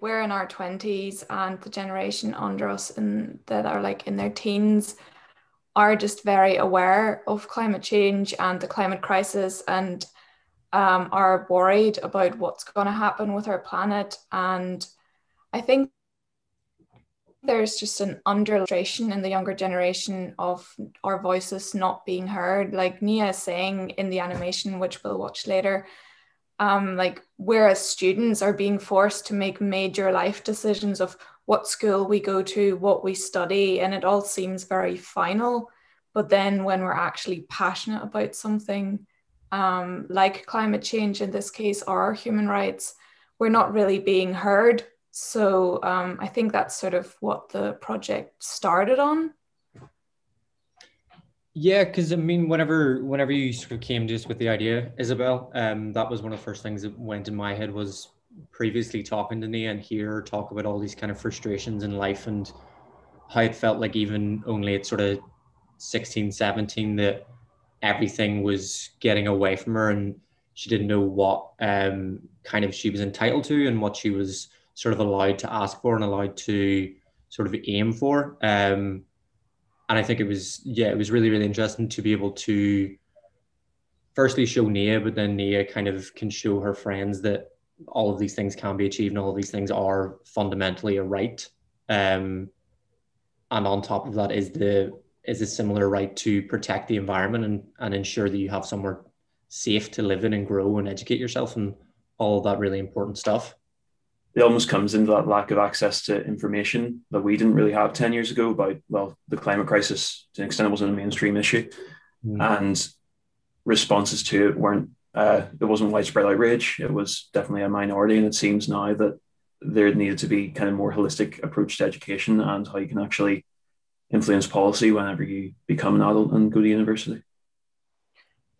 we're in our 20s and the generation under us and that are like in their teens are just very aware of climate change and the climate crisis and um, are worried about what's going to happen with our planet. And I think there's just an underillustration in the younger generation of our voices not being heard. Like Nia is saying in the animation, which we'll watch later, um, like whereas students are being forced to make major life decisions of what school we go to, what we study, and it all seems very final. But then when we're actually passionate about something, um, like climate change in this case, or human rights, we're not really being heard. So um, I think that's sort of what the project started on. Yeah, because I mean, whenever whenever you sort of came to us with the idea, Isabelle, um, that was one of the first things that went in my head was previously talking to Nia and hear talk about all these kind of frustrations in life and how it felt like even only at sort of 16, 17 that everything was getting away from her and she didn't know what um, kind of she was entitled to and what she was sort of allowed to ask for and allowed to sort of aim for. Um, and I think it was yeah, it was really really interesting to be able to firstly show Nia, but then Nia kind of can show her friends that all of these things can be achieved and all of these things are fundamentally a right. Um, and on top of that is the is a similar right to protect the environment and, and ensure that you have somewhere safe to live in and grow and educate yourself and all that really important stuff it almost comes into that lack of access to information that we didn't really have 10 years ago about, well, the climate crisis to an extent wasn't a mainstream issue. Mm. And responses to it weren't, uh, there wasn't widespread outrage. It was definitely a minority. And it seems now that there needed to be kind of more holistic approach to education and how you can actually influence policy whenever you become an adult and go to university.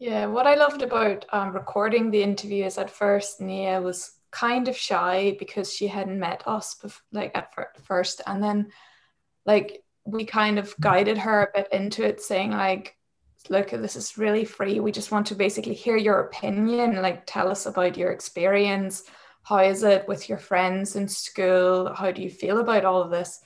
Yeah, what I loved about um, recording the interview is at first Nia was kind of shy because she hadn't met us bef- like at first. And then like we kind of guided her a bit into it saying like look this is really free. We just want to basically hear your opinion like tell us about your experience. How is it with your friends in school? How do you feel about all of this?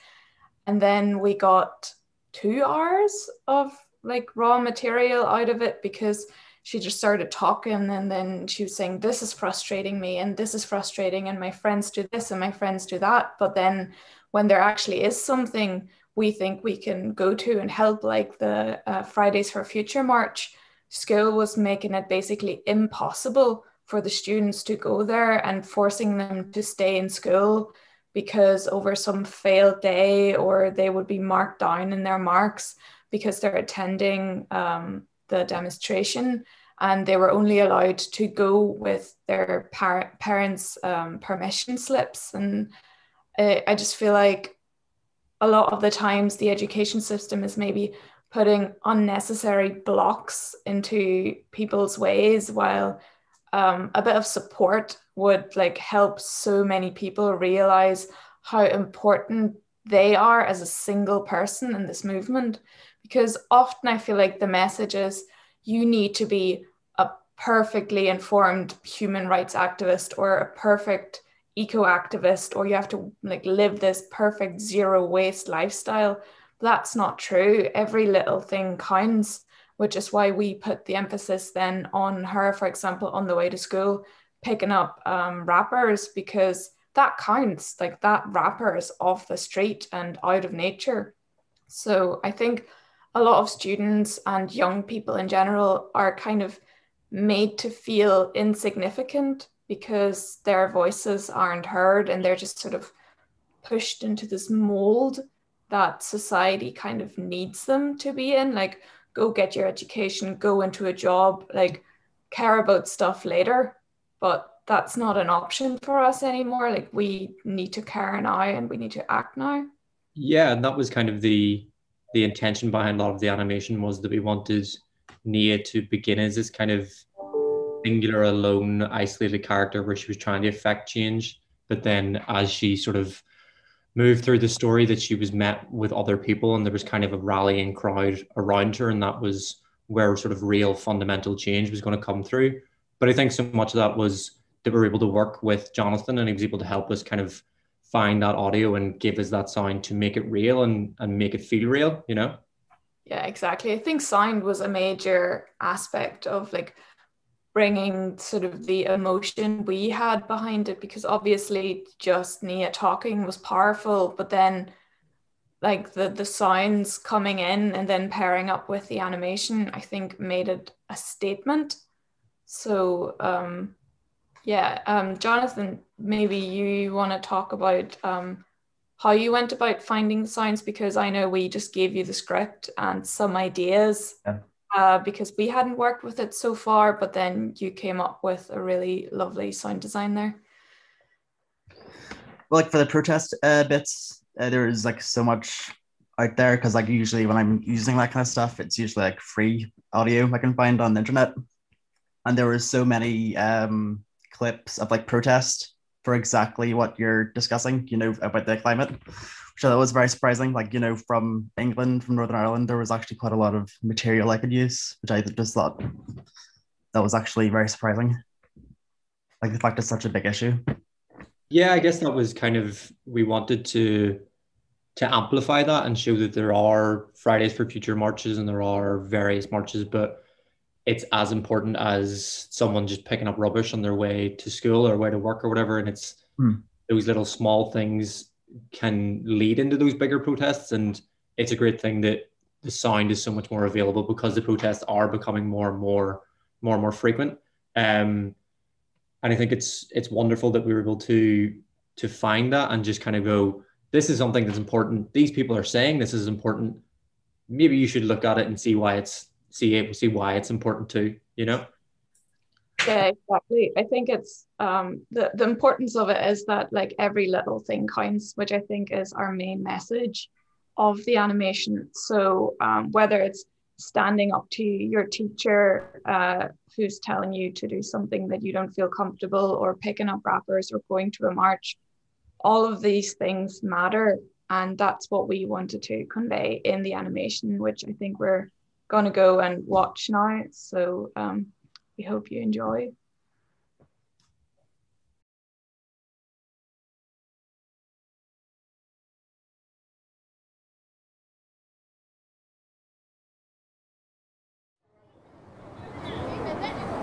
And then we got two hours of like raw material out of it because she just started talking and then she was saying this is frustrating me and this is frustrating and my friends do this and my friends do that. But then when there actually is something we think we can go to and help like the uh, fridays for future march school was making it basically impossible for the students to go there and forcing them to stay in school because over some failed day or they would be marked down in their marks because they're attending um, the demonstration and they were only allowed to go with their par- parents' um, permission slips. And I, I just feel like a lot of the times the education system is maybe putting unnecessary blocks into people's ways while um, a bit of support would like help so many people realize how important they are as a single person in this movement because often I feel like the message is you need to be a perfectly informed human rights activist or a perfect eco activist or you have to like live this perfect zero waste lifestyle. That's not true. Every little thing counts which is why we put the emphasis then on her for example on the way to school picking up um, wrappers because that counts. Like that wrapper is off the street and out of nature. So i think a lot of students and young people in general are kind of made to feel insignificant because their voices aren't heard and they're just sort of pushed into this mold that society kind of needs them to be in. Like go get your education go into a job like care about stuff later. But that's not an option for us anymore. Like we need to care now and we need to act now. Yeah and that was kind of the the intention behind a lot of the animation was that we wanted Nia to begin as this kind of singular, alone, isolated character where she was trying to affect change. But then as she sort of moved through the story, that she was met with other people and there was kind of a rallying crowd around her. And that was where sort of real fundamental change was going to come through. But I think so much of that was that we were able to work with Jonathan and he was able to help us kind of find that audio and give us that sound to make it real and and make it feel real you know? Yeah exactly. I think sound was a major aspect of like bringing sort of the emotion we had behind it because obviously just Nia talking was powerful but then like the the sounds coming in and then pairing up with the animation I think made it a statement. So um yeah um Jonathan maybe you want to talk about um how you went about finding the sounds because I know we just gave you the script and some ideas yeah uh, because we hadn't worked with it so far, but then you came up with a really lovely sound design there. Well, like for the protest uh, bits, uh, there is like so much out there because like usually when I'm using that kind of stuff, it's usually like free audio I can find on the internet, and there were so many um, clips of like protest for exactly what you're discussing, you know, about the climate so that was very surprising. Like, you know, from England, from Northern Ireland, there was actually quite a lot of material I could use, which I just thought that was actually very surprising. Like the fact it's such a big issue. Yeah, I guess that was kind of we wanted to to amplify that and show that there are Fridays for Future marches and there are various marches, but it's as important as someone just picking up rubbish on their way to school or way to work or whatever. And it's hmm. those little small things can lead into those bigger protests. And it's a great thing that the sound is so much more available because the protests are becoming more and more, more and more frequent. Um, and I think it's it's wonderful that we were able to to find that and just kind of go, this is something that's important. These people are saying this is important. Maybe you should look at it and see why it's see see why it's important too. You know. Yeah, exactly. I think it's um, the the importance of it is that like every little thing counts, which I think is our main message of the animation. So um, whether it's standing up to your teacher uh, who's telling you to do something that you don't feel comfortable, or picking up wrappers, or going to a march, all of these things matter, and that's what we wanted to convey in the animation, which I think we're going to go and watch now. So. Um, we hope you enjoy.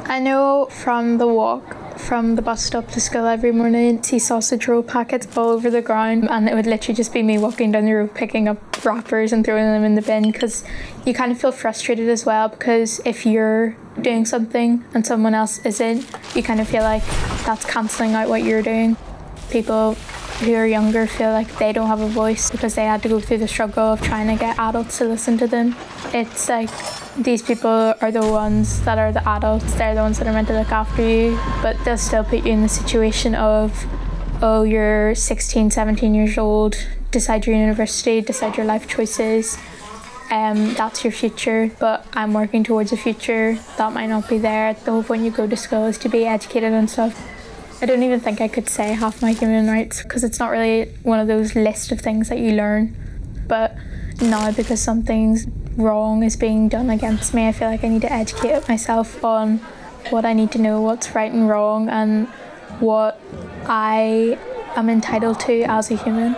I know from the walk from the bus stop to school every morning, see sausage roll packets all over the ground, and it would literally just be me walking down the road picking up wrappers and throwing them in the bin because you kind of feel frustrated as well because if you're doing something and someone else isn't, you kind of feel like that's cancelling out what you're doing. People who are younger feel like they don't have a voice because they had to go through the struggle of trying to get adults to listen to them. It's like these people are the ones that are the adults, they're the ones that are meant to look after you, but they'll still put you in the situation of, oh, you're 16, 17 years old, decide your university, decide your life choices. Um, that's your future, but I'm working towards a future that might not be there. The whole point you go to school is to be educated and stuff. I don't even think I could say half my human rights because it's not really one of those list of things that you learn. But now, because something's wrong is being done against me, I feel like I need to educate myself on what I need to know, what's right and wrong, and what I am entitled to as a human.